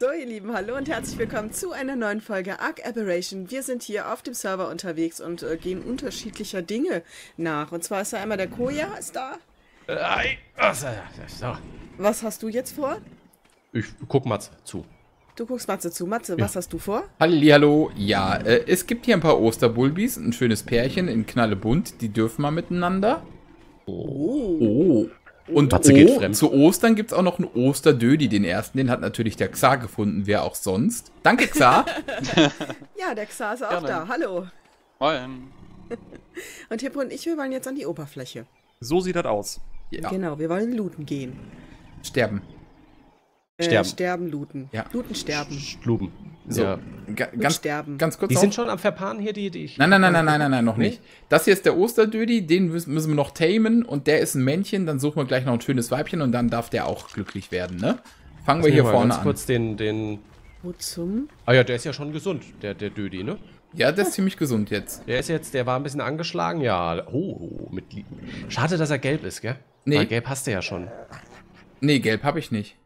So, ihr Lieben, hallo und herzlich willkommen zu einer neuen Folge Arc Aberration. Wir sind hier auf dem Server unterwegs und äh, gehen unterschiedlicher Dinge nach. Und zwar ist da einmal der Koja, ist da. Äh, so. Was hast du jetzt vor? Ich guck mal zu. Du guckst Matze zu. Matze, was hast du vor? Hallihallo. Ja, äh, es gibt hier ein paar Osterbulbis, ein schönes Pärchen in knallebunt, die dürfen mal miteinander. Oh. Oh. Und Matze geht fremd. zu Ostern gibt es auch noch einen Osterdödi, den ersten. Den hat natürlich der Xar gefunden, wer auch sonst. Danke, Xar. Ja, der Xar ist auch Gerne. da. Hallo. Moin. Und Hippo und ich, wir wollen jetzt an die Oberfläche. So sieht das aus. ja, Genau, wir wollen looten gehen. sterben. Äh, Sterben. Sterben, looten. Ja. Looten, sterben. Schluben. So, Ja. ganz, sterben. ganz kurz Die sind schon am Verpaaren hier, die, die ich. Nein, nein, nein, nein, nein, nein, nein, noch nicht. Das hier ist der Osterdödi, den müssen wir noch tamen und der ist ein Männchen. Dann suchen wir gleich noch ein schönes Weibchen und dann darf der auch glücklich werden, ne? Fangen wir hier mal vorne ganz an. kurz den, den. Wo zum? Ah ja, der ist ja schon gesund, der, der Dödi, ne? Ja, der ist ziemlich gesund jetzt. Der ist jetzt, der war ein bisschen angeschlagen, ja. Oh, mit. Schade, dass er gelb ist, gell? Nee. Weil gelb hast du ja schon. Nee, gelb habe ich nicht.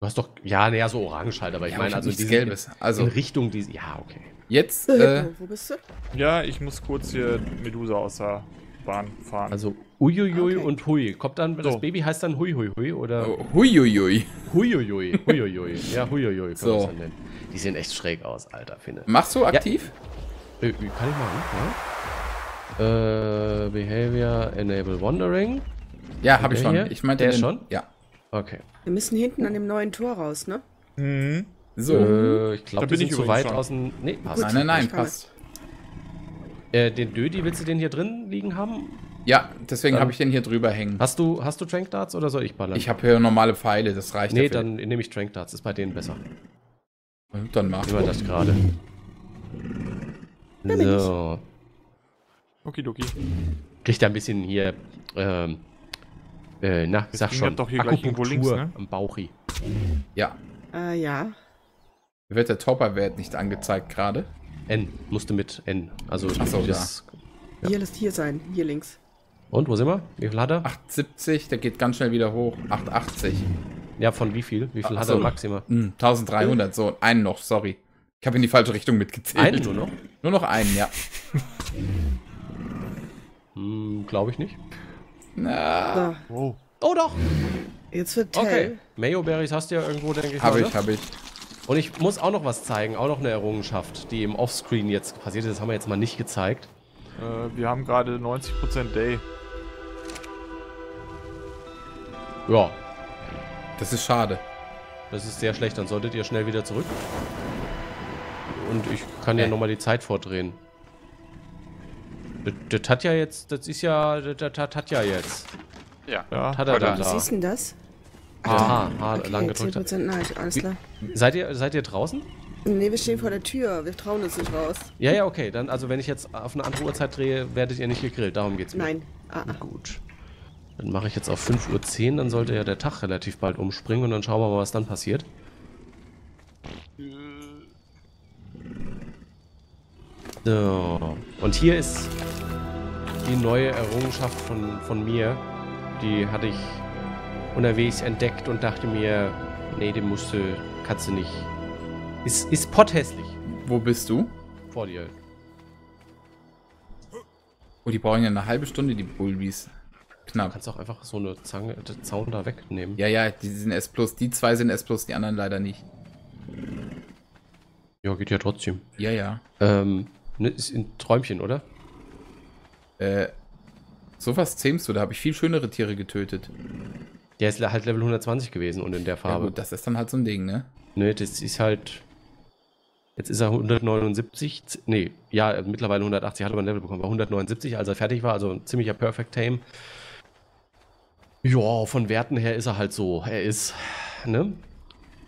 Du hast doch. Ja, naja, so orange halt, aber ich Ja, meine, ich also nichts Gelbes. Also- in Richtung diese. Ja, okay. Jetzt, äh, Hippo, wo bist du? Ja, ich muss kurz hier Medusa aus der Bahn fahren. Also Uiuiui Okay. und Hui. Kommt dann, das So. Baby heißt dann Hui Hui Hui oder oh, huiuiui. Huiuiui. Huiuiui. Ja, Huiuiui. So. Die sehen echt schräg aus, Alter, finde. Machst du aktiv? Äh, kann ich machen, ja? Äh, Behavior Enable Wandering. Ja, habe ich schon. hier? Ich meinte Der den, schon? Ja. Okay. Wir müssen hinten an dem neuen Tor raus, ne? Mhm. So. Äh, ich glaube, bin ich zu weit dem. Nee, passt. nein, nein, nein, kann passt. Äh, den Dödi, willst du den hier drin liegen haben? Ja, deswegen habe ich den hier drüber hängen. Hast du, hast du Trank Darts oder soll ich ballern? Ich habe hier normale Pfeile, das reicht Nee, dafür. dann nehme ich Trank Darts. Ist bei denen besser. Dann mach. Wir das gerade. So. Okidoki. Kriegt er ein bisschen hier, ähm, äh, na, sag ging schon, das doch hier gleich irgendwo links, ne? am Bauchi. Ja. Äh, ja. Wird der Topper-Wert nicht angezeigt gerade. N, musste mit N. Also Ach so, das. Hier lässt hier sein. Hier links. Und, wo sind wir? Wie viel hat er? 870, der geht ganz schnell wieder hoch. 880. Ja, von wie viel? Wie viel Ach hat so. er Maxima? Hm, 1300, so, einen noch, sorry. Ich habe in die falsche Richtung mitgezählt. Einen nur noch? Nur noch einen, ja. Hm, glaube ich nicht. Na, Wow. Oh doch! jetzt wird Tell. Okay. Mayo Berries hast du ja irgendwo, denke ich. habe ich, ne? habe ich. Und ich muss auch noch was zeigen, auch noch eine Errungenschaft, die im Offscreen jetzt passiert ist. Das haben wir jetzt mal nicht gezeigt. Äh, wir haben gerade 90% Day. Ja, Das ist schade. das ist sehr schlecht. Dann solltet ihr schnell wieder zurück. Und ich kann ja Äh. nochmal die Zeit vordrehen. Das, das hat ja jetzt, das ist ja, das, das, das hat ja jetzt. Ja. Ja. Hat er dann Was da. ist denn das? Aha, H, Okay, lang gedrückt. 10% Neid, alles klar. Seid ihr, seid ihr draußen? Nee, wir stehen vor der Tür. Wir trauen uns nicht raus. Ja, ja, okay. Dann, also wenn ich jetzt auf eine andere Uhrzeit drehe, werdet ihr nicht gegrillt. Darum geht's mir. Nein. Ah, ah. Gut. Dann mache ich jetzt auf 5.10 Uhr, dann sollte ja der Tag relativ bald umspringen und dann schauen wir mal, was dann passiert. So. Und hier ist die neue Errungenschaft von, von mir. Die hatte ich unterwegs entdeckt und dachte mir, nee, den musst du, kannst du nicht. Ist, ist potthässlich Wo bist du? vor dir. Oh, die brauchen ja eine halbe Stunde, die Bulbis. Du Knapp. kannst auch einfach so eine Zange, den Zaun da wegnehmen. Ja, ja, die sind S+. Die zwei sind S+, die anderen leider nicht. Ja, geht ja trotzdem. Ja, ja. Ähm, ne, ist ein Träumchen, oder? Äh, sowas zähmst du, da habe ich viel schönere Tiere getötet. Der ist halt Level 120 gewesen und in der Ja Farbe. gut, das ist dann halt so ein Ding, ne? ne, das ist halt. Jetzt ist er 179. z- Nee, ja, mittlerweile 180 hat aber ein Level bekommen. War 179, als er fertig war. Also ein ziemlicher Perfect Tame. Ja, von Werten her ist er halt so. Er ist. Ne?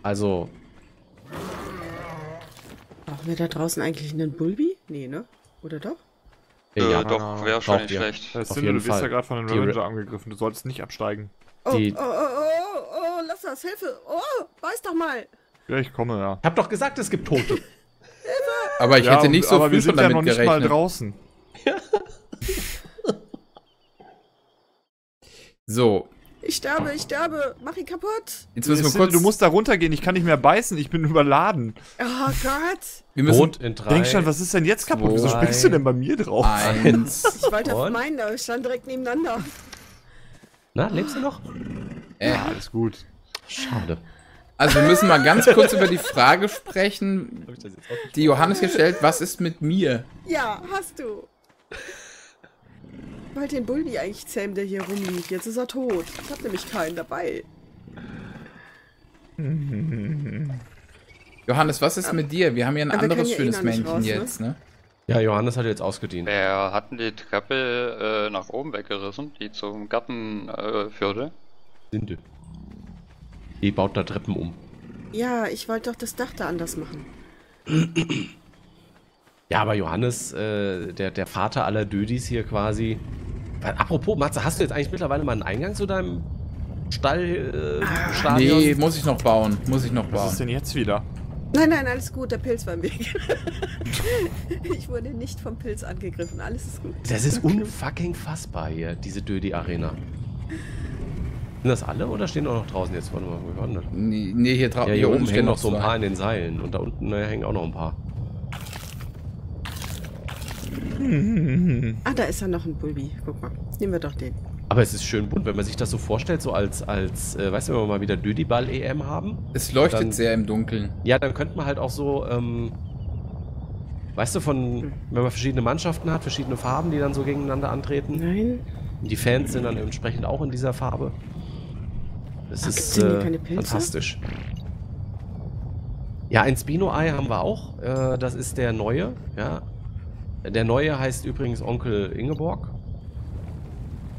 Also. Brauchen wir da draußen eigentlich einen Bulbi? Nee, ne? Oder doch? Äh, Äh, ja, doch, wäre schon nicht schlecht. Das Auf Sinde, jeden du wirst Fall. ja gerade von einem Re- Ranger angegriffen. Du solltest nicht absteigen. Oh, Die- oh, oh, oh, oh, oh, lass das, Hilfe! Oh, weiß doch mal! Ja, ich komme, ja. Ich hab doch gesagt, es gibt Tote. Aber ich ja, hätte nicht so aber wir schon sind ja damit noch nicht mal gerechnet. draußen. So, Ich sterbe, ich sterbe. Mach ihn kaputt. Jetzt müssen wir kurz. Du musst da runtergehen, ich kann nicht mehr beißen, ich bin überladen. Oh Gott. wir müssen Rot in drei. Denk schon, was ist denn jetzt kaputt? Wieso zwei, springst du denn bei mir drauf? eins. Ich wollte auf meinen, wir standen direkt nebeneinander. Na, lebst du noch? Äh, Ja, alles gut. Schade. also wir müssen mal ganz kurz über die Frage sprechen, die Johannes gestellt. Was ist mit mir? Ja, hast du. Ich wollte den Bulbi eigentlich zähmen, der hier rumliegt. Jetzt ist er tot. Ich hab nämlich keinen dabei. Johannes, was ist mit dir? Wir haben hier ein Aber anderes ja eh schönes nicht Männchen raus, ne? jetzt, ne? Ja, Johannes hat jetzt ausgedient. Wir hatten die Treppe äh, nach oben weggerissen, die zum Garten äh, führte. Sinde. Die baut da Treppen um. Ja, ich wollte doch das Dach da anders machen. Ja, aber Johannes, äh, der, der Vater aller Dödis hier quasi. Weil, apropos, Matze, hast du jetzt eigentlich mittlerweile mal einen Eingang zu deinem Stall, äh, Stadion? Nee, muss ich noch bauen. Muss ich noch Was bauen. ist denn jetzt wieder? Nein, nein, alles gut. Der Pilz war im Weg. ich wurde nicht vom Pilz angegriffen. Alles ist gut. Das ist unfucking fassbar hier, diese Dödi-Arena. Sind das alle oder stehen auch noch draußen jetzt? Warte mal, wo waren das? Nee, nee, hier, draußen Ja, hier oben stehen hängen noch so ein paar in den Seilen. Und da unten naja, hängen auch noch ein paar. Ah, da ist ja noch ein Bulbi. Guck mal. Nehmen wir doch den. Aber es ist schön bunt, wenn man sich das so vorstellt, so als, als äh, weißt du, wenn wir mal wieder Dödi-Ball-EM haben. Es leuchtet Dann- sehr im Dunkeln. Ja, dann könnte man halt auch so, ähm, weißt du, von, wenn man verschiedene Mannschaften hat, verschiedene Farben, die dann so gegeneinander antreten. Nein. Die Fans sind dann entsprechend auch in dieser Farbe. Das Ah, ist äh, keine Pilze? fantastisch. Ja, ein Spino-Ei haben wir auch. Äh, das ist der neue. Ja. Der neue heißt übrigens Onkel Ingeborg.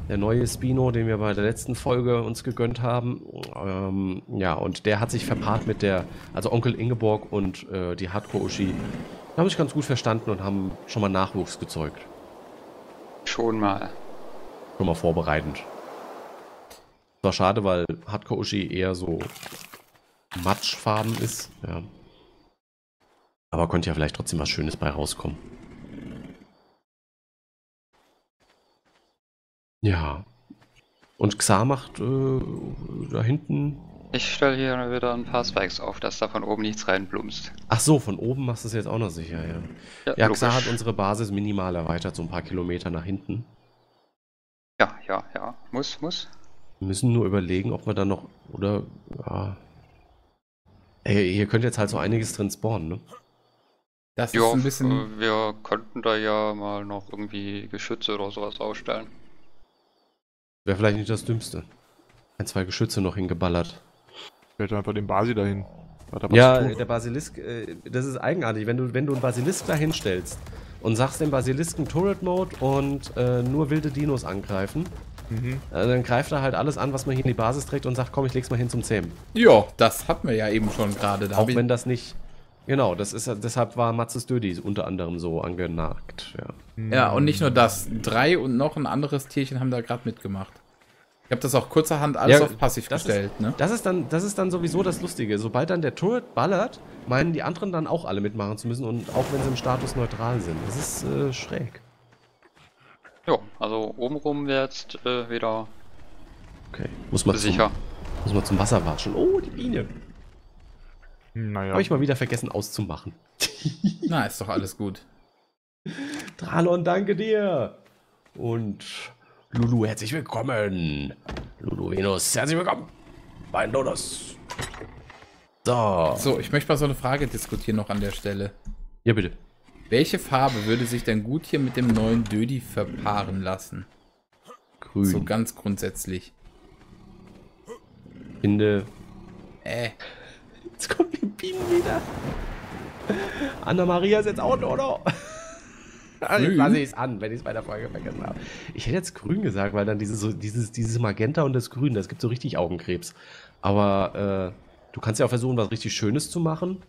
Der neue Spino, den wir bei der letzten Folge uns gegönnt haben. Ähm, ja, und der hat sich verpaart mit der, also Onkel Ingeborg und äh, die Hardcore-Uschi haben sich ganz gut verstanden und haben schon mal Nachwuchs gezeugt. Schon mal. Schon mal vorbereitend. War schade, weil Hardcore Uschi eher so matschfarben ist. Ja. Aber könnte ja vielleicht trotzdem was Schönes bei rauskommen. Ja. Und Xa macht äh, da hinten. Ich stelle hier wieder ein paar Spikes auf, dass da von oben nichts reinplumpst. Ach so, von oben machst du es jetzt auch noch sicher, ja. Ja, Xa logisch. hat unsere Basis minimal erweitert, so ein paar Kilometer nach hinten. Ja, ja, ja. Muss, muss. Wir müssen nur überlegen, ob wir dann noch. Oder. Ja. Ey, hier könnte jetzt halt so einiges drin spawnen, ne? Das Ja, ist ein bisschen. äh, wir könnten da ja mal noch irgendwie Geschütze oder sowas ausstellen. Wäre vielleicht nicht das Dümmste. Ein, zwei Geschütze noch hingeballert. Stellt einfach den Basi dahin. Ja, der Basilisk, äh, das ist eigenartig. Wenn du, wenn du einen Basilisk da hinstellst und sagst dem Basilisken Turret Mode und äh, nur wilde Dinos angreifen, Mhm. äh, dann greift er halt alles an, was man hier in die Basis trägt und sagt, komm, ich leg's mal hin zum Zähmen. Ja, das hatten wir ja eben schon gerade. Da Auch wenn das nicht. Genau, das ist deshalb war Matzes Dödi unter anderem so angenagt. Ja. Ja, und nicht nur das. Drei und noch ein anderes Tierchen haben da gerade mitgemacht. Ich habe das auch kurzerhand alles Ja, auf passiv das gestellt, ne? Das ist, dann, das ist dann sowieso das Lustige. Sobald dann der Turret ballert, meinen die anderen dann auch alle mitmachen zu müssen und auch wenn sie im Status neutral sind. Das ist äh, schräg. Ja, also obenrum wäre jetzt äh, wieder Okay, muss man, sicher. Zum, muss man zum Wasser watschen. Oh, die Biene. Hm, Naja. Habe ich mal wieder vergessen auszumachen. Na, ist doch alles gut. Dralon, danke dir. Und Lulu, herzlich willkommen. Lulu Venus, herzlich willkommen. Bei Donuts. So. So, ich möchte mal so eine Frage diskutieren noch an der Stelle. Ja, bitte. Welche Farbe würde sich denn gut hier mit dem neuen Dödi verpaaren lassen? Grün. So ganz grundsätzlich. finde, Äh, Jetzt kommen die Bienen wieder. Anna-Maria ist jetzt auch Dodo. Also Grün? ich lasse es an, wenn ich es bei der Folge vergessen habe. Ich hätte jetzt grün gesagt, weil dann dieses, so, dieses, dieses Magenta und das Grün, das gibt so richtig Augenkrebs. Aber äh, du kannst ja auch versuchen, was richtig Schönes zu machen.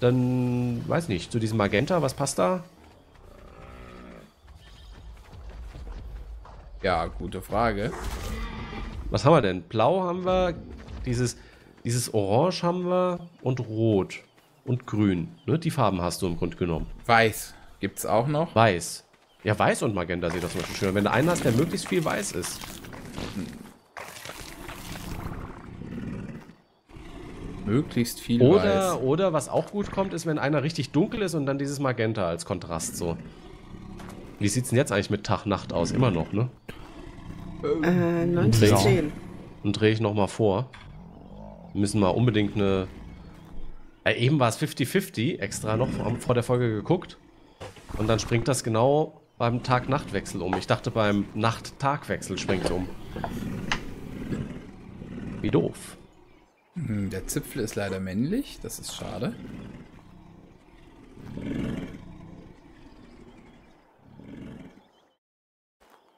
Dann, weiß nicht, zu diesem Magenta, was passt da? ja, gute Frage. Was haben wir denn? Blau haben wir, dieses, dieses Orange haben wir und Rot und Grün. Ne? Die Farben hast du im Grunde genommen. Weiß gibt es auch noch. Weiß. Ja, Weiß und Magenta sieht das zum Beispiel schön. Wenn du einen hast, der möglichst viel Weiß ist. möglichst viel oder, weiß. Oder was auch gut kommt, ist, wenn einer richtig dunkel ist und dann dieses Magenta als Kontrast so. Wie sieht es denn jetzt eigentlich mit Tag-Nacht aus? Immer noch, ne? Äh, 19. Dann drehe ich, dreh ich nochmal vor. Wir müssen mal unbedingt eine. Äh, eben war es 50-50, extra noch vor, vor der Folge geguckt. Und dann springt das genau beim Tag-Nacht-Wechsel um. Ich dachte, beim Nacht-Tag-Wechsel springt es um. Wie doof. Hm, Der Zipfel ist leider männlich, das ist schade.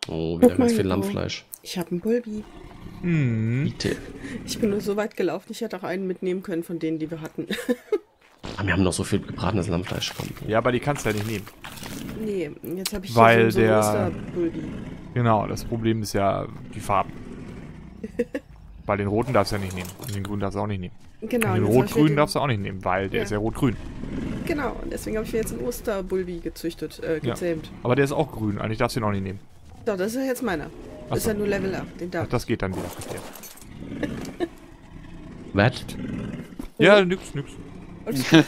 Oh, wieder Guck ganz viel. Lammfleisch. Ich habe einen Bulbi. Hm. Bitte. Ich bin nur so weit gelaufen, ich hätte auch einen mitnehmen können von denen, die wir hatten. Ah, wir haben noch so viel gebratenes Lammfleisch. Komm. Ja, aber die kannst du ja nicht nehmen. nee, jetzt habe ich Weil hier so, der- Osterbulbi. Genau, das Problem ist ja die Farben. Bei den roten darfst du ja nicht nehmen. Und den grünen darfst du auch nicht nehmen. Genau, Und den rot-grünen den- darfst du auch nicht nehmen, weil der Ja. ist ja rot-grün. Genau, und deswegen habe ich mir jetzt einen Osterbulbi gezüchtet, äh, Ja. gezähmt. Aber der ist auch grün. Eigentlich darfst du ihn auch nicht nehmen. So, das ist ja jetzt meiner. Ach ist ja nur Level 8, den Ach, das geht dann wieder. Verstehe. Was? Ja, nix, nix.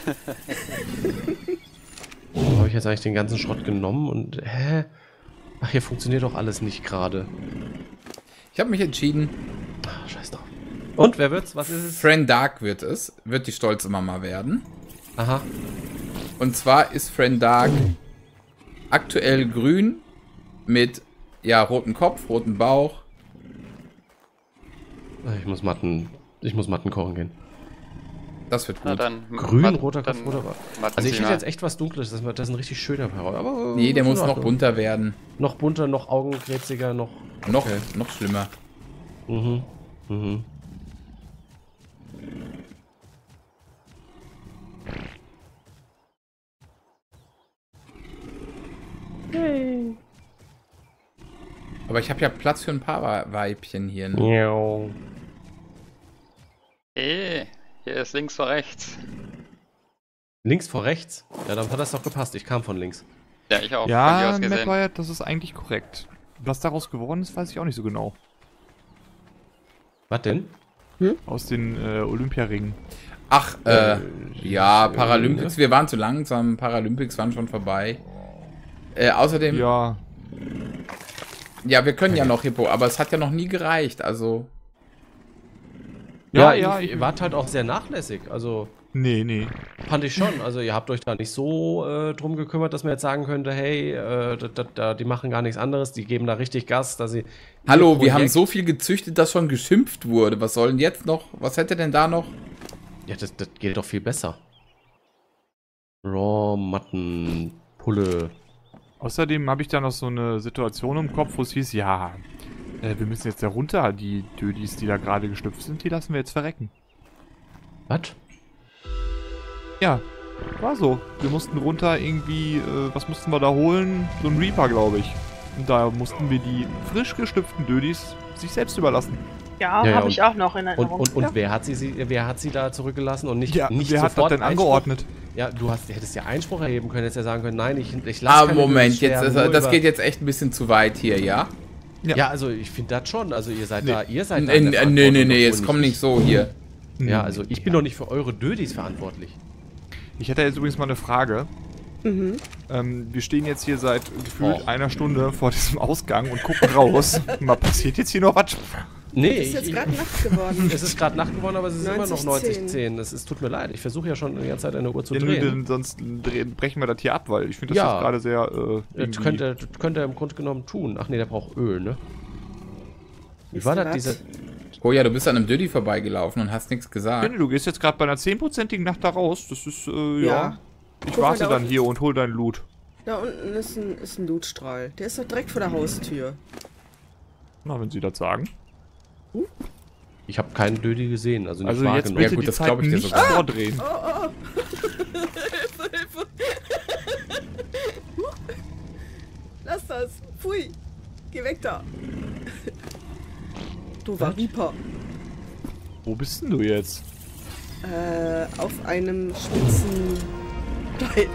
Habe ich jetzt eigentlich den ganzen Schrott genommen und. Hä? Ach, hier funktioniert doch alles nicht gerade. Ich habe mich entschieden, Ah, scheiß drauf. Und wer wird's? Was ist es? Fran Dark wird es, wird die stolze Mama werden. Aha. Und zwar ist Fran Dark aktuell grün mit ja, roten Kopf, roten Bauch. Ich muss Matten. Ich muss Matten kochen gehen. Das wird Na gut. dann. Grün, Mat- roter Kopf, roter Bauch. Matten Also ich hätte jetzt echt was Dunkles. Das, das ist ein richtig schöner Perron. Aber. Nee, der muss noch bunter werden. Noch bunter, noch augenkrebsiger, noch. Noch, Okay. noch schlimmer. Mhm. Mhm. Aber ich habe ja Platz für ein paar Weibchen hier. Ne? Miau. Eh, hier ist links vor rechts. Links vor rechts? Ja, dann hat das doch gepasst. Ich kam von links. Ja, ich auch. Ja. MacWire, das ist eigentlich korrekt. Was daraus geworden ist, weiß ich auch nicht so genau. Was denn? Aus den äh, Olympiaringen. Ach, äh, Äh, ja, äh, Paralympics. Wir waren zu langsam. Paralympics waren schon vorbei. Äh, außerdem, ja. Ja. wir können ja noch Hippo, aber es hat ja noch nie gereicht. Also, Ja, Ja, ich- wart halt auch sehr nachlässig. Also Nee, nee. fand ich schon. Also ihr habt euch da nicht so äh, drum gekümmert, dass man jetzt sagen könnte, hey, äh, da, da, da, die machen gar nichts anderes, die geben da richtig Gas, dass sie. hallo, ihr wir haben Projekt- so viel gezüchtet, dass schon geschimpft wurde. Was soll denn jetzt noch? Was hätte denn da noch? Ja, das, das geht doch viel besser. Raw, Matten, Pulle. Außerdem habe ich da noch so eine Situation im Kopf, wo es hieß, ja, äh, wir müssen jetzt da runter, die Dödis, die da gerade geschlüpft sind, die lassen wir jetzt verrecken. Was? Ja, war so. Wir mussten runter irgendwie, äh, was mussten wir da holen? So ein Reaper, glaube ich. Und da mussten wir die frisch geschlüpften Dödis sich selbst überlassen. Ja, Ja, ja, habe und- ich auch noch in Und, Erinnerung. und, und ja. wer, hat sie, sie, wer hat sie da zurückgelassen und nicht, Ja, nicht wer hat das sofort denn Einspruch- angeordnet? Ja, du hast, hättest ja Einspruch erheben können, hättest ja sagen können, nein, ich, ich lasse Ah, keine Moment, jetzt, das, das geht jetzt echt ein bisschen zu weit hier, ja? Ja. Ja, also ich finde das schon. Also ihr seid Nee. da, ihr seid da. Nee, in der nee, nee, nee, jetzt komm nicht so hier. Ja, also ich bin doch nicht für eure Dödis verantwortlich. Ich hätte jetzt übrigens mal eine Frage. Mhm. Ähm, wir stehen jetzt hier seit gefühlt Oh. einer Stunde vor diesem Ausgang und gucken raus. mal passiert jetzt hier noch was? Nee, Ist jetzt gerade Nacht geworden. es ist gerade Nacht geworden, aber es ist immer noch 90, 90-10. Es ist, tut mir leid. Ich versuche ja schon die ganze Zeit eine Uhr zu Ja, drehen. denn sonst drehen, brechen wir das hier ab, weil ich finde das Ja. gerade sehr. Äh, Das irgendwie- könnte, er- das könnte er im Grunde genommen tun. Ach nee, der braucht Öl, ne? Wie war das, diese... Oh ja, du bist an einem Dödi vorbeigelaufen und hast nichts gesagt. nee, du gehst jetzt gerade bei einer 10%igen Nacht da raus. Das ist, äh, ja. Ja. Ich Guck warte da dann hier und hol deinen Loot. Da unten ist ein, ist ein Lootstrahl. Der ist doch direkt vor der Haustür. Na, wenn Sie das sagen. Ich habe keinen Dödi gesehen, also nicht Also jetzt bitte Ja, gut, die das Zeit glaub ich dir nicht sogar. vordrehen. Oh, oh, oh. Hilfe, Hilfe. Lass das. Pfui. Geh weg da. Du war Reaper. Wo bist denn du jetzt? Äh, auf einem spitzen Stein.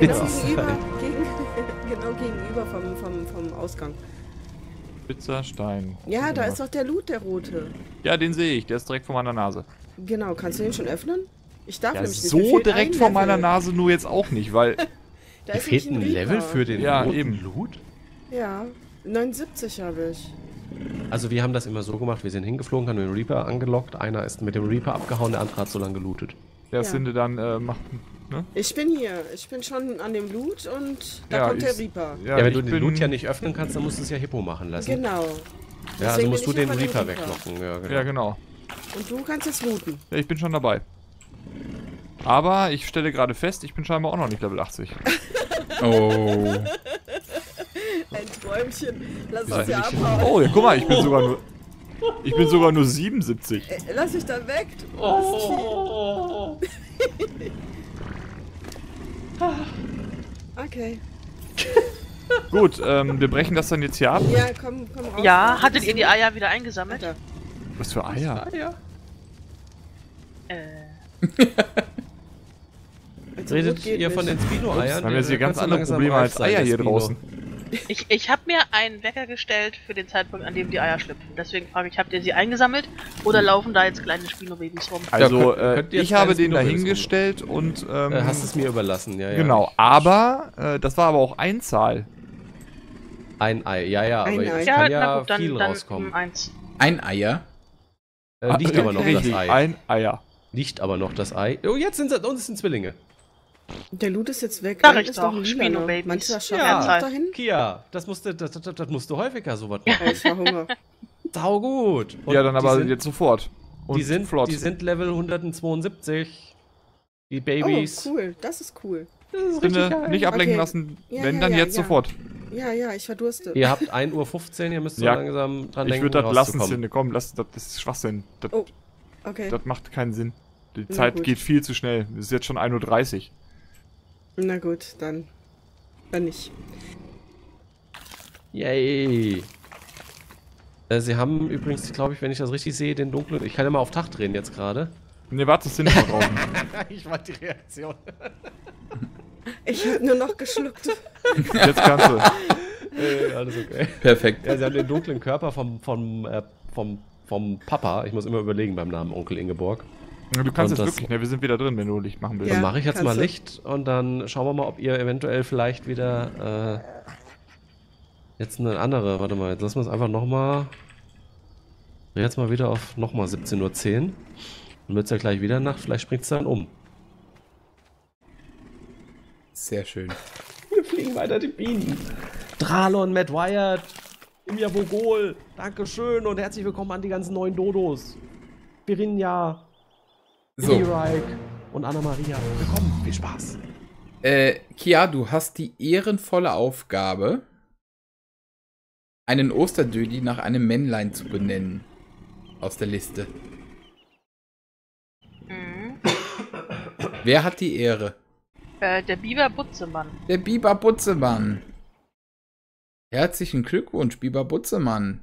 Genau gegenüber, gegen, genau gegenüber vom, vom, vom Ausgang. Spitzer Stein. Ja, da ist doch der Loot, der rote. Ja, den sehe ich. Der ist direkt vor meiner Nase. Genau, kannst du den schon öffnen? Ich darf Ja, nämlich nicht. So direkt vor meiner. Nase nur jetzt auch nicht, weil Da Mir ist fehlt ein Level für den Ja, roten eben. Loot. Ja, 79 habe ich. Also wir haben das immer so gemacht, wir sind hingeflogen, haben den Reaper angelockt, einer ist mit dem Reaper abgehauen, der andere hat so lange gelootet. der Ja. Sinde dann äh, macht. Ne? Ich bin hier. Ich bin schon an dem Loot und da Ja, kommt der Reaper. Ja, wenn ich du den Loot ja nicht öffnen kannst, dann musst du es ja Hippo machen lassen. Genau. Ja, also Deswegen musst du den Reaper weglocken. Ja, genau. Ja, genau. Und du kannst jetzt looten. Ja, ich bin schon dabei. Aber ich stelle gerade fest, ich bin scheinbar auch noch nicht Level 80. Oh. Ein Träumchen. Lass uns ja abhauen. Oh, ja, guck mal, ich bin sogar nur. Ich bin sogar nur 77. Äh, Lass dich da weg. Du oh. Okay. Gut, ähm, wir brechen das dann jetzt hier ab. Ja, komm, komm raus. Ja, hattet ihr die Eier wieder eingesammelt? Alter. Was für Eier? Äh, Also Redet gut geht ihr von den Spino-Eiern? Haben wir jetzt hier Äh, ganz andere Probleme als Eier hier draußen. Ich ich habe mir einen Wecker gestellt für den Zeitpunkt, an dem die Eier schlüpfen. Deswegen frage ich, habt ihr sie eingesammelt oder laufen da jetzt kleine Spino-Babys rum? Also, könnt- könnt ihr äh, jetzt ich habe den Spino-Babys dahingestellt und. Ähm, Äh, hast es mir überlassen, ja, ja. Genau, aber äh, das war aber auch Einzahl. Ein Ei, ja, ja, aber Ein es Ei. Ja, kann ja gut, dann, viel dann rauskommen. mm, eins. Ein Eier. Äh, liegt Ah, aber noch richtig, das Ei. Ein Eier. Liegt aber noch das Ei. Oh, jetzt sind es sind Zwillinge. Der Loot ist jetzt weg. Sag Da ich ist doch. Meinst du, das schafft Ja. ja. dahin? Kia, das musst du, das, das, das musst du häufiger sowas Oh, machen. ich war Hunger. Sau gut. Und ja, dann aber sind, jetzt sofort. Und die sind, flott. die sind Level 172. Die Oh, Babys. cool. Das ist cool. Das ist Finde, nicht ablenken Okay. lassen. Ja, Wenn, ja, dann ja, jetzt ja. sofort. Ja, ja, ich verdurste. Ihr habt 1.15 Uhr, ihr müsst so Ja. langsam dran Ich denken, würde das lassen. Sinde. Komm, lass, das, das ist Schwachsinn. Das, Oh. Okay. das macht keinen Sinn. Die Na Zeit gut. geht viel zu schnell. Es ist jetzt schon 1.30 Uhr. Na gut, dann. Dann nicht. Yay. Äh, Sie haben übrigens, glaube ich, wenn ich das richtig sehe, den dunklen. Ich kann ja mal auf Tag drehen jetzt gerade. Ne, warte, Sinde noch draußen. ich war die Reaktion. Ich hab nur noch geschluckt. Jetzt kannst du. äh, alles okay. Perfekt. Ja, sie haben den dunklen Körper vom, vom, äh, vom, vom Papa. Ich muss immer überlegen beim Namen Onkel Ingeborg. Du kannst Und jetzt das- wirklich, ne, wir sind wieder drin, wenn du Licht machen willst. Ja. Dann mache ich jetzt mal du. Licht und dann schauen wir mal, ob ihr eventuell vielleicht wieder äh, jetzt eine andere. Warte mal, jetzt lassen wir es einfach nochmal. Jetzt mal wieder auf nochmal 17.10 Uhr. Dann wird es ja gleich wieder Nacht, vielleicht springt es dann um. Sehr schön. Wir fliegen weiter die Bienen. Dralon, Matt Wyatt, Imia Vogol, Dankeschön und herzlich willkommen an die ganzen neuen Dodos. Birinja, So, Reich und Anna-Maria. Willkommen, viel Spaß. äh, Kia, du hast die ehrenvolle Aufgabe, einen Osterdödi nach einem Männlein zu benennen. Aus der Liste. Mhm. Wer hat die Ehre? Äh, der Biber Butzemann. Der Biber Butzemann. Herzlichen Glückwunsch, Biber Butzemann.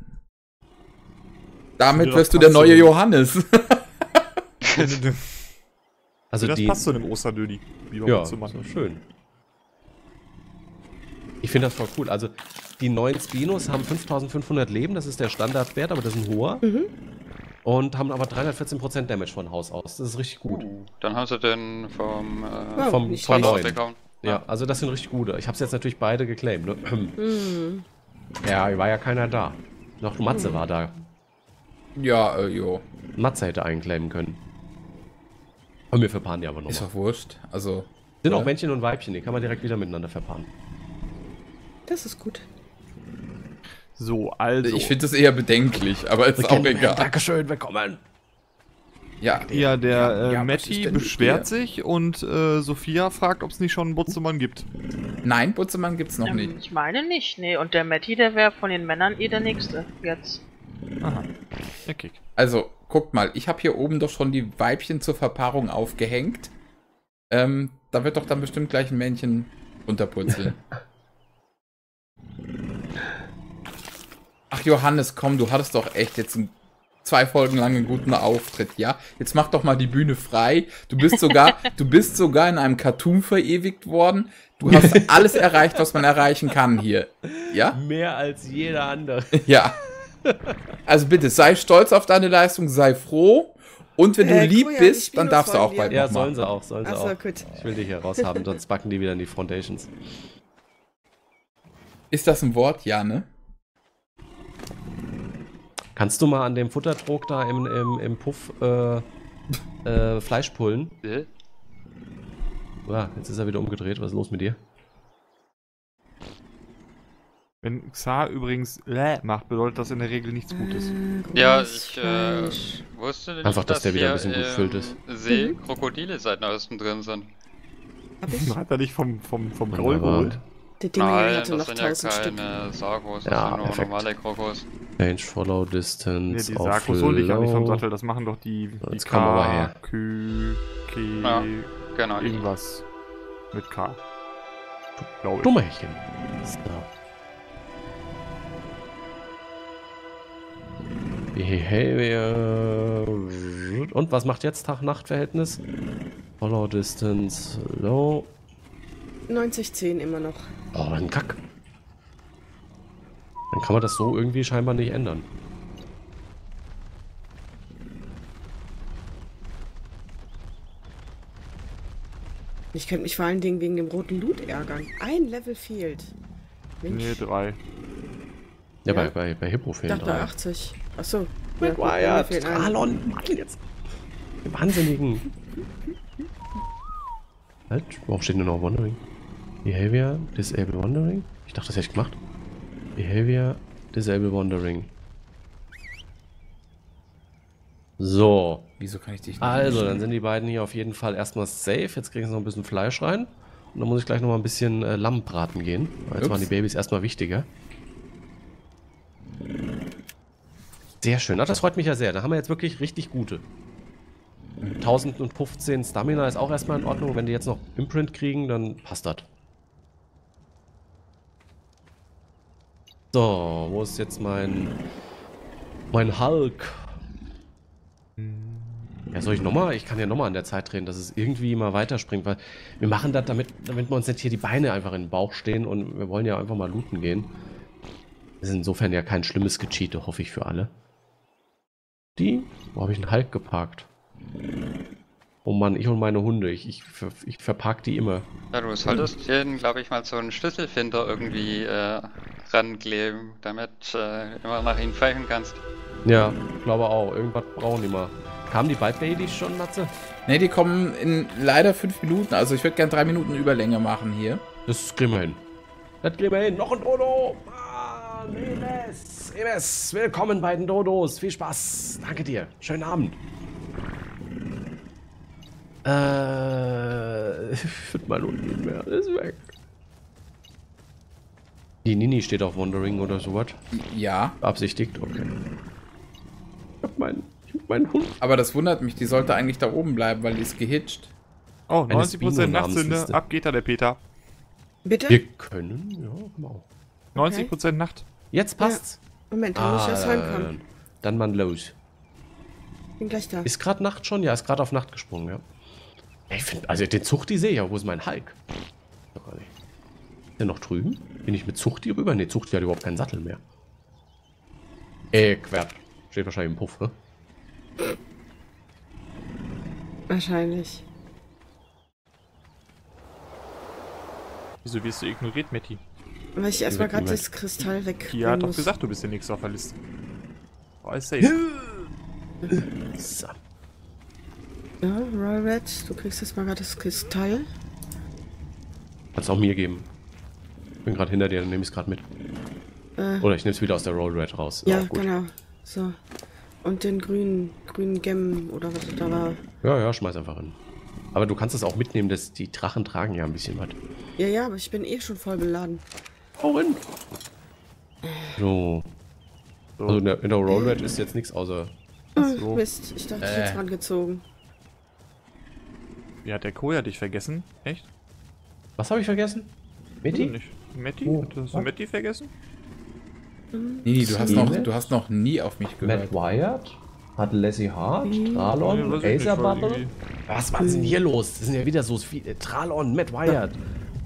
Damit wirst du der neue. Johannes. Also das die, passt zu einem Osterdödi. Lieber Ja, Butzemann. so schön. Ich finde das voll cool. Also, die neuen Spinos haben 5500 Leben, das ist der Standardwert, aber das ist ein hoher. Mhm. Und haben aber 314% Damage von Haus aus. Das ist richtig gut. Uh, dann haben sie den vom äh, vom vom neuen. Ja, also das sind richtig gute. Ich habe jetzt natürlich beide geclaimed. Ne? Mhm. Ja, war ja keiner da. Noch Matze war da. ja, äh, jo. Matze hätte einen claimen können. Und wir verpaaren die aber Ist nochmal. doch wurscht. Also, Sind ja. auch Männchen und Weibchen, die kann man direkt wieder miteinander verpaaren. Das ist gut. So, also. ich finde das eher bedenklich, aber ist auch egal. Dankeschön, willkommen. Ja, ja, der äh, Ja, Matti ist beschwert sich und äh, Sophia fragt, ob es nicht schon einen Butzemann gibt. nein, Butzemann gibt's noch Ähm, nicht. ich meine nicht, nee. Und der Matti, der wäre von den Männern eh der Nächste. Jetzt. Aha. Kick. Also, guckt mal, ich habe hier oben doch schon die Weibchen zur Verpaarung aufgehängt. Ähm, da wird doch dann bestimmt gleich ein Männchen unterpurzeln. Ach Johannes, komm, du hattest doch echt jetzt ein, zwei Folgen lang einen guten Auftritt, ja? Jetzt mach doch mal die Bühne frei. Du bist sogar, du bist sogar in einem Cartoon verewigt worden. Du hast alles erreicht, was man erreichen kann hier. Ja? Mehr als jeder andere. Ja. Also bitte, sei stolz auf deine Leistung, sei froh Und wenn du Äh, lieb Koja, die bist, dann darfst du auch bald Ja, sollen sie auch, sollen sie Achso, auch. gut. Ich will die hier raushaben, sonst backen die wieder in die Foundations. Ist das ein Wort? Ja, ne? Kannst du mal an dem Futtertrog da im, im, im Puff äh, äh, Fleisch pullen? Ja, jetzt ist er wieder umgedreht. Was ist los mit dir? Wenn Xar übrigens Lä macht, bedeutet das in der Regel nichts Gutes. Ja, Grünes ich äh, wusste nicht, Einfach, dass der wieder ein bisschen gefüllt ist. im See Krokodile seit neuestem drin sind. Hab ich? Hat er nicht vom, vom, vom Groll geholt? Der Dinge Nein, hatte noch das sind ja tausend Stück. keine Sargos, das Ja, sind nur perfekt. normale Krokos. Change Follow Distance. die auf Sarkos hol ich ja nicht vom. Sattel, das machen doch die, die Jetzt komm aber her. Kü, K, Ja, Genau, die. irgendwas mit K. Glaube ich. Dummerchen. So. Behavior. Und was macht jetzt Tag-Nacht-Verhältnis? Follow Distance Low. 90-10 immer noch. Oh, ein Kack. Dann kann man das so irgendwie scheinbar nicht ändern. Ich könnte mich vor allen Dingen wegen dem roten Loot ärgern. Ein Level fehlt. Mensch, Nee, drei. Ja, Ja. bei, bei, bei Hippo ich fehlen dachte drei. 80. Achso. Ja, gut. Alon, Mann, jetzt. Die Wahnsinnigen. Halt, warum steht denn noch Wandering? Behavior, Disable Wandering? Ich dachte, das hätte ich gemacht. Behavior, Disable Wandering. So, Wieso kann ich dich nicht also dann sind die beiden hier auf jeden Fall erstmal safe. Jetzt kriegen sie noch ein bisschen Fleisch rein. Und dann muss ich gleich noch mal ein bisschen äh, Lamm braten gehen. Weil Jetzt Ups. waren die Babys erstmal wichtiger. Sehr schön. Ach, das freut mich ja sehr. Da haben wir jetzt wirklich richtig gute. 1015 Stamina ist auch erstmal in Ordnung. Wenn die jetzt noch Imprint kriegen, dann passt das. So, wo ist jetzt mein mein Hulk? Ja, soll ich nochmal? Ich kann ja nochmal an der Zeit drehen, dass es irgendwie immer weiterspringt, weil wir machen das, damit, damit wir uns nicht hier die Beine einfach in den Bauch stehen und wir wollen ja einfach mal looten gehen. Das ist insofern ja kein schlimmes Gecheate, hoffe ich für alle. Die? Wo habe ich einen Hulk geparkt? Oh Mann, ich und meine Hunde. Ich, ich, ver- ich verpark die immer. Ja, du solltest denen, glaube ich, mal so einen Schlüsselfinder irgendwie äh, rankleben, damit äh, immer nach ihnen pfeifen kannst. Ja, glaube auch. Irgendwas brauchen die mal. Kamen die Bite Babys schon, Natze? Ne, die kommen in leider fünf Minuten. Also ich würde gern drei Minuten Überlänge machen hier. Das kriegen wir hin. Das kriegen wir hin. Noch ein Dodo. Ah, Emes. Emes. Willkommen bei den Dodos. Viel Spaß. Danke dir. Schönen Abend. Äh, ich finde mein Hund nicht mehr. Ist weg. Die Nini steht auf Wandering oder sowas. Ja, Beabsichtigt. Okay. Ich hab meinen ich hab meinen Hund. aber das wundert mich. Die sollte eigentlich da oben bleiben, weil die ist gehitcht. Oh, Eine 90% Nachtsünde. Ab geht da der Peter. Bitte? Wir können. Ja, genau. 90% Nacht. Jetzt passt's. Moment, dann muss ich erst Ah, reinkommen. dann mal los. Bin gleich da. Ist gerade Nacht schon? Ja, ist gerade auf Nacht gesprungen, ja. Ich finde, also den Zuchti sehe ich ja. Wo ist mein Hulk? Doch gar nicht. Ist der noch drüben? Bin ich mit Zuchti rüber? Ne, Zuchti hat überhaupt keinen Sattel mehr. Äh, Quert. Steht wahrscheinlich im Puff, ne? Wahrscheinlich. Wieso wirst du ignoriert, Matti? Weil ich erstmal gerade das Kristall weg. Kia hat doch muss. gesagt, du bist der Nächste auf der Liste. War alles safe. So. Ja, Royal Red, du kriegst jetzt mal gerade das Kristall. Kannst auch mir geben. Bin gerade hinter dir, dann nehme ich es gerade mit. Äh, Oder ich nehme es wieder aus der Roll Red raus. Ist ja, genau. So. Und den grünen, grünen Gem oder was da war. Ja, ja, schmeiß einfach hin. Aber du kannst es auch mitnehmen, dass die Drachen tragen ja ein bisschen was. Ja, ja, aber ich bin eh schon voll beladen. Hau hin. So. So. Also in der, in der Roll Red ist jetzt nichts außer. so. Mist, ich dachte, ich Äh. hätte rangezogen. Wie hat der Koja dich vergessen? Echt? Was habe ich vergessen? Mitty? nicht? Metti? Oh, Hast du was? Metti vergessen? Nee, du hast, noch, du hast noch nie auf mich gehört. Matt Wyatt? Hat Lassie Hart? Nee, Tralon? ich nicht, Acer Bubble? irgendwie- Was war denn hier los? Das sind ja wieder so viele. Tralon, Matt Wyatt.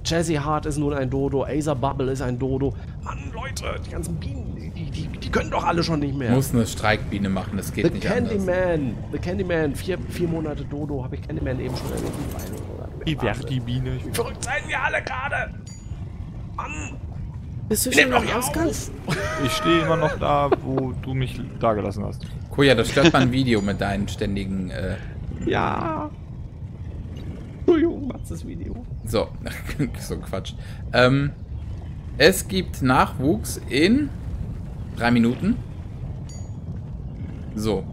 Jazzy Hart ist nun ein Dodo. Acer Bubble ist ein Dodo. Mann, Leute, die ganzen Bienen, die, die, die können doch alle schon nicht mehr. Muss eine Streikbiene machen, das geht The nicht anders. Candyman. The Candyman. Vier, vier Monate Dodo habe ich Candyman eben schon erwähnt. Die Beine, oder? Die Verdi-Biene. Ich- Verrückt seid ihr alle gerade. Mann. Bist du schon am hier Ausgang? Ich stehe immer noch da, wo du mich da gelassen hast. Koja, das stört mein Video mit deinen ständigen. Äh, Ja. Matzes Video. so, so Quatsch. Ähm, es gibt Nachwuchs in drei Minuten. So.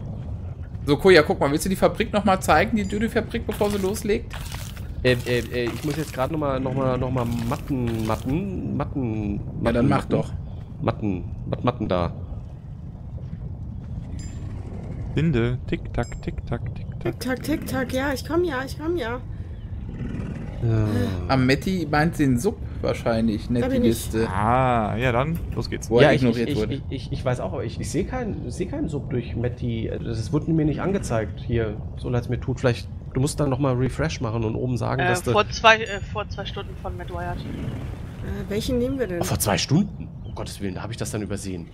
So, Koja, guck mal, willst du die Fabrik nochmal zeigen, die Dödel-Fabrik, bevor sie loslegt? Äh, äh, äh, ich muss jetzt gerade nochmal noch mal, noch mal Matten, Matten, Matten, Matten. Ja, dann mach Matten, doch. Matten, was Matten da? Binde. Tick, tack, tick, tack, tick, tack. Tick, tack, tick, tack. Ja, ich komm ja, ich komm ja. Am Metti meint den Sub wahrscheinlich, nicht die bin ich. Liste. Ah, ja dann, los geht's. Wo er ja, ich, ich, ignoriert ich, wurde. ich, ich, weiß auch, aber ich, ich sehe keinen seh keinen Sub durch Matti. Das wurde mir nicht angezeigt hier, so leid es mir tut. Vielleicht, du musst dann nochmal Refresh machen und oben sagen, Äh, dass du... vor, zwei, äh, vor zwei Stunden von Matt Wyatt. Äh, welchen nehmen wir denn? Oh, vor zwei Stunden? Um Gottes Willen, da habe ich das dann übersehen.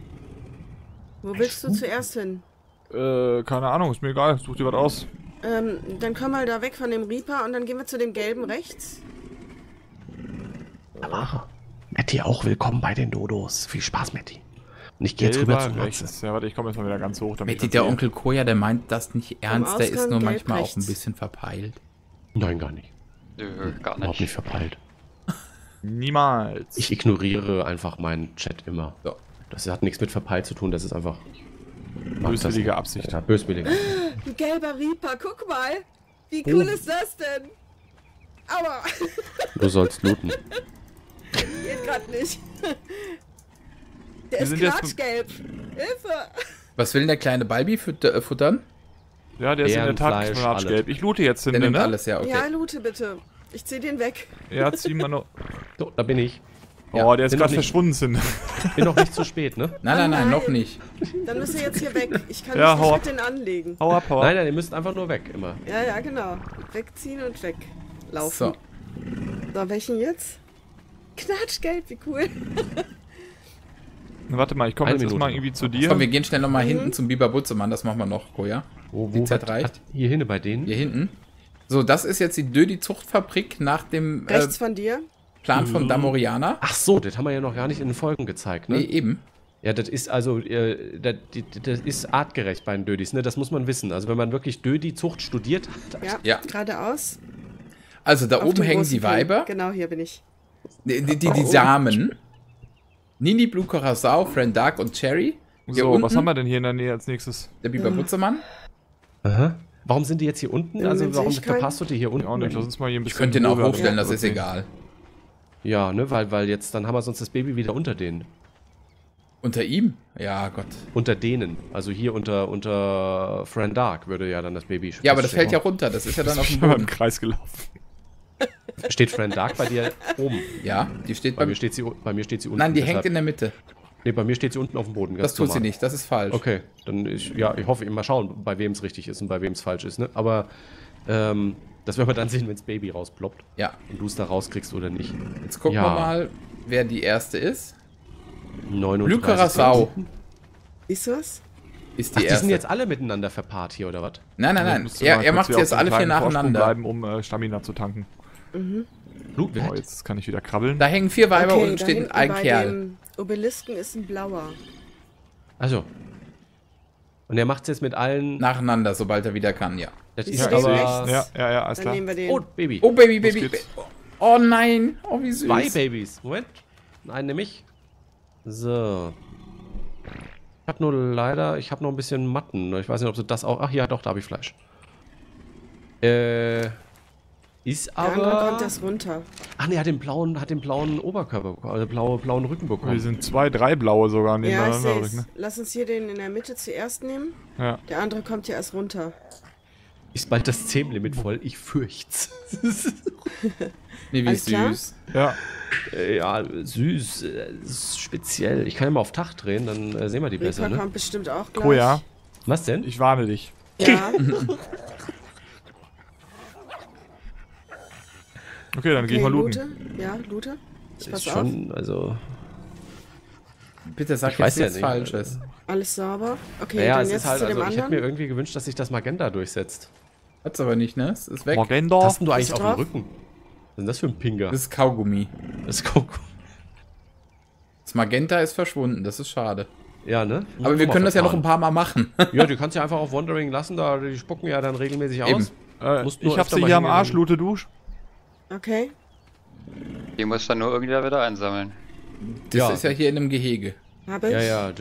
Wo willst du zuerst hin? Äh, keine Ahnung, ist mir egal. Such dir was aus. Ähm, dann komm mal da weg von dem Reaper und dann gehen wir zu dem gelben rechts. Aber Matti auch willkommen bei den Dodos. Viel Spaß, Matti. Und ich gehe jetzt rüber Gelber zu Matze. rechts. Ja, warte, ich komme jetzt mal wieder ganz hoch. damit Metti, ich der. Onkel Koja, der meint das nicht ernst, der ist nur gelb manchmal auch rechts. ein bisschen verpeilt. Nein, gar nicht. Nö, gar Überhaupt nicht nicht. verpeilt. Niemals. Ich ignoriere einfach meinen Chat immer. So. Das hat nichts mit verpeilt zu tun, das ist einfach... Böswillige. Absicht. Ja, böswillige. Ein gelber Reaper, guck mal. Wie cool ist das denn? Aua, Du sollst looten. geht grad nicht. Der Wir ist klatschgelb. Hilfe. Was will denn der kleine Balbi füt äh, futtern? Ja, der ist in der Tat knatschgelb. Ich loote jetzt Der nimmt ne? alles, ja, okay. Ja, loote bitte. Ich zieh den weg. Ja, zieh mal noch. So, da bin ich. Ja, Oh, der ist gerade verschwunden, Sinn. Bin noch nicht zu spät, ne? Nein, nein, nein, Oh noch nicht. Dann müsst ihr jetzt hier weg. Ich kann Ja, mich nicht mit denen anlegen. Hau ab, hau ab. Nein, nein, ihr müsst einfach nur weg, immer. Ja, ja, genau. Wegziehen und weglaufen. So. So, welchen jetzt? Knatschgelb, wie cool. Warte mal, ich komme jetzt Minute irgendwie zu dir. Komm, wir gehen schnell nochmal Mhm. hinten zum Biber Butzemann, das machen wir noch, Koja. Wo, Die Zeit reicht. Hat, hier hinne bei denen? Hier hinten. So, das ist jetzt die Dödi-Zuchtfabrik nach dem äh, Rechts von dir. Plan von Damoriana. Ach so, das haben wir ja noch gar nicht in den Folgen gezeigt, ne? Nee, eben. Ja, das ist also, äh, das, ist artgerecht bei den Dödis, ne? Das muss man wissen. Also wenn man wirklich Dödi-Zucht studiert hat, Ja, Ja. geradeaus. Also da Auf oben hängen die. Weiber, Genau, hier bin ich. die, die, die, die Samen. Nini, Blue Curacao, Friend Dark und Cherry. Hier So, unten was haben wir denn hier in der Nähe als nächstes? der Biber Butzemann. Aha. Warum sind die jetzt hier unten? Ja, also warum ich verpasst du die hier unten? Ja, auch nicht. Lass uns mal hier ein Ich bisschen. könnte den auch hochstellen, lassen. das ist egal. Ja, ne, weil, weil jetzt, dann haben wir sonst das Baby wieder unter denen. Unter ihm? Ja, Gott. Unter denen. Also hier unter, unter Fran Dark würde ja dann das Baby Ja, aber das fällt ja runter. Das ist ja dann auf Ich dem bin mal im Boden. Kreis gelaufen. Steht Fran Dark bei dir oben? Ja, die steht Bei beim. mir steht sie, bei mir steht sie unten. Nein, die deshalb- hängt in der Mitte. Nee, bei mir steht sie unten auf dem Boden. ganz Das tut sie normal. nicht. Das ist falsch. Okay, dann ich, ja, ich hoffe, mal schauen, bei wem es richtig ist und bei wem es falsch ist. Ne? Aber ähm, das werden wir dann sehen, wenn das Baby rausploppt Ja, und du es da rauskriegst oder nicht. jetzt gucken Ja. wir mal, wer die erste ist. 39 Blue Curacao Siehst du was? ist Ach, die die erste. sind jetzt alle miteinander verpaart hier, oder was? nein, nein, nein. Müsste Er, er macht jetzt alle vier kleinen Vorsprung nacheinander. bleiben, um äh, Stamina zu tanken. Blut, Oh, jetzt kann ich wieder krabbeln. Da hängen vier Weiber okay, und steht ein bei Kerl. dem Obelisken ist ein blauer. Also. Und er macht es jetzt mit allen. Nacheinander, sobald er wieder kann, ja. Das ist stehen aber. rechts. Ja, ja, ja, alles Dann klar. nehmen wir den. Oh, Baby. Oh, Baby, Baby. Oh nein. Oh, wie süß. Zwei Babys. Moment. Einen nehme ich. So. Ich habe nur leider, ich habe noch ein bisschen Matten. Ich weiß nicht, ob du das auch. Ach ja, doch, da habe ich Fleisch. Äh. Ist Der andere aber. kommt das runter. Ach nee, hat den blauen, hat den blauen Oberkörper, bekommen, also blaue, blauen Rücken Wir bekommen. sind zwei, drei blaue sogar Ja, ich nebeneinander. sehe ne? Lass uns hier den in der Mitte zuerst nehmen. Ja. Der andere kommt hier erst runter. Ist bald das Zähmlimit voll? Ich fürcht's. Nee, wie Alles klar? süß. ja. Äh, ja, süß, äh, ist speziell. Ich kann ja mal auf Tag drehen, dann äh, sehen wir die besser, Reaper ne? kommt bestimmt auch gleich. Oh ja, Was denn? ich warne dich. Ja, Okay, dann geh okay, ich mal looten. Lute. Ja, Lute. Ich ist pass auf. schon, also. Bitte sag Ich jetzt weiß ja nichts nicht. Falsches. Alles sauber. Okay, Naja, dann es jetzt ist halt, zu dem also ich hätte mir anderen. irgendwie gewünscht, dass sich das Magenta durchsetzt. Hat's aber nicht, ne? Es ist weg. Magenta. Was hast denn du eigentlich auf dem drauf? Rücken? Was ist denn das für ein Pinger? Das ist Kaugummi. Das ist Coco. Das Magenta ist verschwunden, das ist schade. Ja, ne? Muss Aber wir können das ja noch ein paar Mal machen. Ja, du kannst ja einfach auf Wandering lassen, da die spucken ja dann regelmäßig aus. Äh, ich hab sie hier am. Arsch, Lute Dusch. Okay. Die muss dann nur irgendwer wieder einsammeln. Das Ja. ist ja hier in einem Gehege. Habe ich. Ja, ja.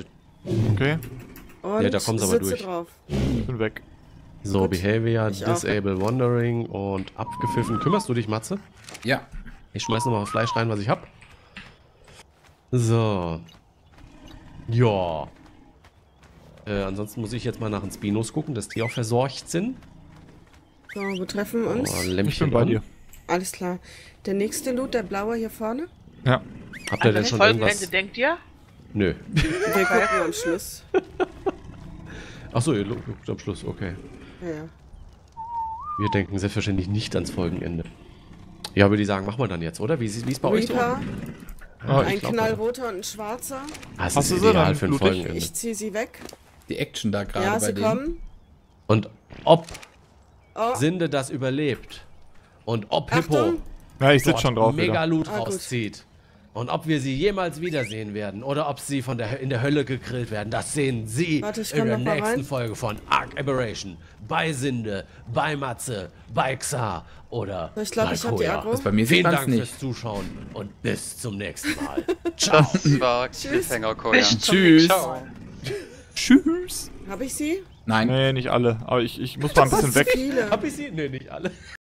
Okay, Und Ja, da kommt's aber sitze durch. drauf. ich bin weg. So, Gut. Behavior, Ich auch. Disable Wandering und abgepfiffen. Kümmerst du dich, Matze? Ja. Ich schmeiß nochmal Fleisch rein, was ich hab. So. Ja. Äh, ansonsten muss ich jetzt mal nach den Spinos gucken, dass die auch versorgt sind. So, wir treffen uns. Oh, Ich Lämpchen bin bei dir. Alles klar. Der nächste Loot, der blaue hier vorne. Ja. Habt ihr An denn das schon irgendwas? denkt ihr? Nö. Wir gucken am Schluss. Achso, ihr guckt am Schluss, okay. Ja. Wir denken selbstverständlich nicht ans Folgenende. Ja, würde ich sagen, machen wir dann jetzt, oder? Wie ist wie ist bei euch so? Reaper, Ah, ein glaub, knallroter und ein schwarzer. Ah, es Hast ist du sie ideal dann für ein blutig? Folgenende. Ich ziehe sie weg. Die Action da gerade Ja, bei sie denen. kommen. Und ob Oh, Sinde das überlebt und ob Hippo Achtung. Ja, ich sitz dort schon drauf mega. Loot Ah, rauszieht und ob wir sie jemals wiedersehen werden oder ob sie von der, in der Hölle gegrillt werden, das sehen Sie Warte, in der nächsten rein. Folge von Arc Aberration. Bei Sinde, bei Matze, bei Xar oder Ich glaub, bei ich hab die. Das bei mir Vielen Dank nicht. fürs Zuschauen und bis zum nächsten Mal. Ciao. Das war Koja. Tschüss. Ciao. Tschüss. Habe ich sie? Nein. Nee, nicht alle. Aber ich, ich muss mal ein bisschen weg. Viele. Hab ich sie? Nee, nicht alle.